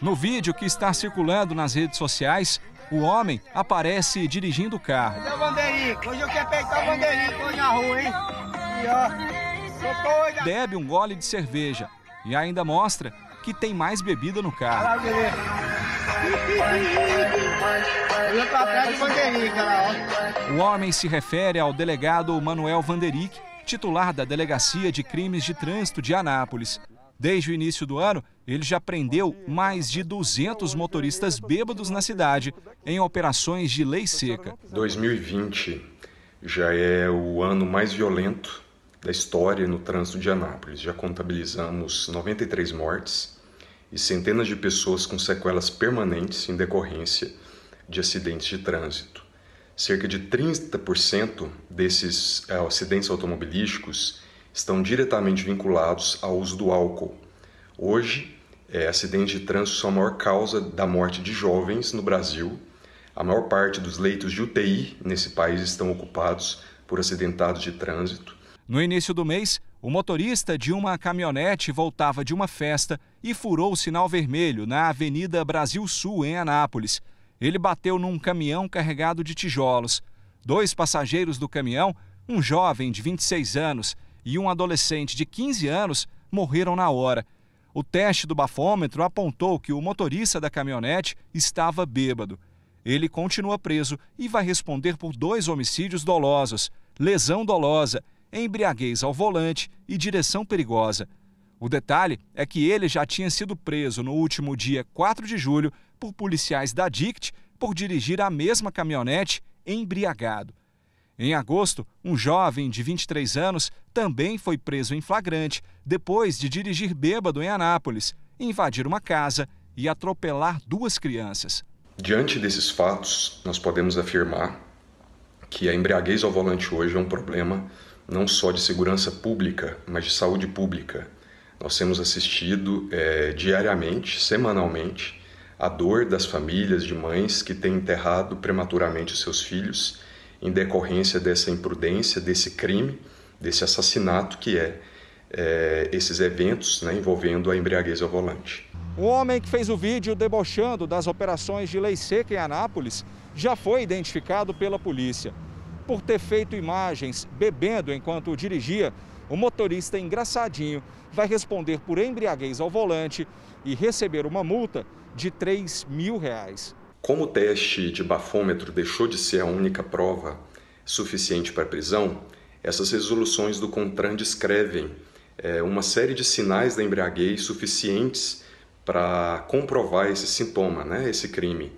No vídeo que está circulando nas redes sociais, o homem aparece dirigindo o carro. Cadê o Vanderico? Hoje eu quero pegar o Vanderico hoje na rua, hein? E ó. Bebe um gole de cerveja e ainda mostra que tem mais bebida no carro. O homem se refere ao delegado Manuel Vanderic, titular da Delegacia de Crimes de Trânsito de Anápolis. Desde o início do ano, ele já prendeu mais de 200 motoristas bêbados na cidade em operações de lei seca. 2020 já é o ano mais violento da história no trânsito de Anápolis. Já contabilizamos 93 mortes e centenas de pessoas com sequelas permanentes em decorrência de acidentes de trânsito. Cerca de 30% desses eh, acidentes automobilísticos estão diretamente vinculados ao uso do álcool. Hoje, é, acidentes de trânsito são a maior causa da morte de jovens no Brasil. A maior parte dos leitos de UTI nesse país estão ocupados por acidentados de trânsito. No início do mês, o motorista de uma caminhonete voltava de uma festa e furou o sinal vermelho na Avenida Brasil Sul, em Anápolis. Ele bateu num caminhão carregado de tijolos. Dois passageiros do caminhão, um jovem de 26 anos e um adolescente de 15 anos morreram na hora. O teste do bafômetro apontou que o motorista da caminhonete estava bêbado. Ele continua preso e vai responder por dois homicídios dolosos, lesão dolosa, embriaguez ao volante e direção perigosa. O detalhe é que ele já tinha sido preso no último dia 4 de julho por policiais da DICT por dirigir a mesma caminhonete embriagado. Em agosto, um jovem de 23 anos também foi preso em flagrante depois de dirigir bêbado em Anápolis, invadir uma casa e atropelar duas crianças. Diante desses fatos, nós podemos afirmar que a embriaguez ao volante hoje é um problema não só de segurança pública, mas de saúde pública. Nós temos assistido é, diariamente, semanalmente, a dor das famílias de mães que têm enterrado prematuramente os seus filhos em decorrência dessa imprudência, desse crime, desse assassinato que é, é esses eventos né, envolvendo a embriaguez ao volante. O homem que fez o vídeo debochando das operações de lei seca em Anápolis já foi identificado pela polícia. Por ter feito imagens bebendo enquanto dirigia, o motorista engraçadinho vai responder por embriaguez ao volante e receber uma multa de 3 mil reais. Como o teste de bafômetro deixou de ser a única prova suficiente para a prisão, essas resoluções do CONTRAN descrevem é, uma série de sinais da embriaguez suficientes para comprovar esse sintoma, né, esse crime.